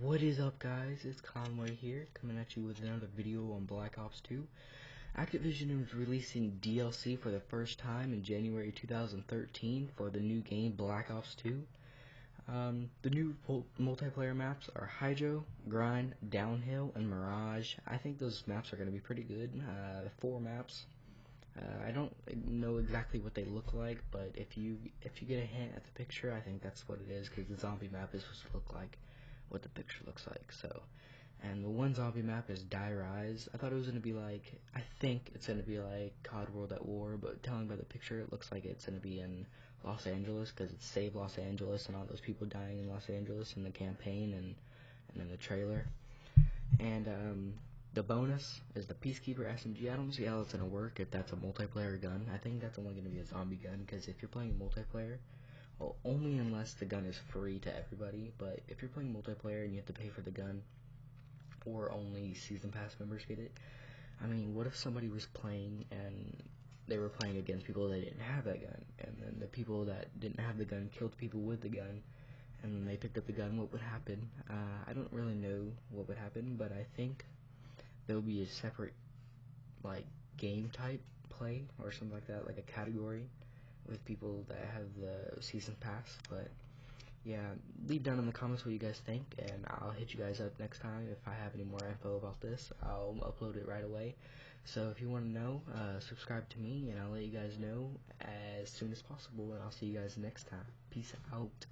What is up guys, it's Conway here, coming at you with another video on Black Ops 2. Activision is releasing DLC for the first time in January 2013 for the new game Black Ops 2. Um, the new multiplayer maps are Hydro, Grind, Downhill, and Mirage. I think those maps are going to be pretty good. Uh, four maps. Uh, I don't know exactly what they look like, but if you if you get a hint at the picture, I think that's what it is because the zombie map is supposed to look like what the picture looks like. So, and the one zombie map is Die Rise. I thought it was gonna be like I think it's gonna be like COD World at War, but telling by the picture, it looks like it's gonna be in Los Angeles because it's Save Los Angeles and all those people dying in Los Angeles in the campaign and and in the trailer. And um, the bonus is the Peacekeeper SMG. I don't see how it's gonna work if that's a multiplayer gun. I think that's only gonna be a zombie gun because if you're playing multiplayer, well, only unless the gun is free to everybody. But if you're playing multiplayer and you have to pay for the gun, or only season pass members get it. I mean, what if somebody was playing and they were playing against people that didn't have that gun, and then the people that didn't have the gun killed people with the gun, and then they picked up the gun? What would happen? Uh, I don't really know what would happen, but I think there will be a separate like game type play or something like that, like a category with people that have the season pass. But yeah, leave down in the comments what you guys think, and I'll hit you guys up next time if I have any more info about this. I'll upload it right away. So if you want to know, uh, subscribe to me, and I'll let you guys know as soon as possible. And I'll see you guys next time. Peace out.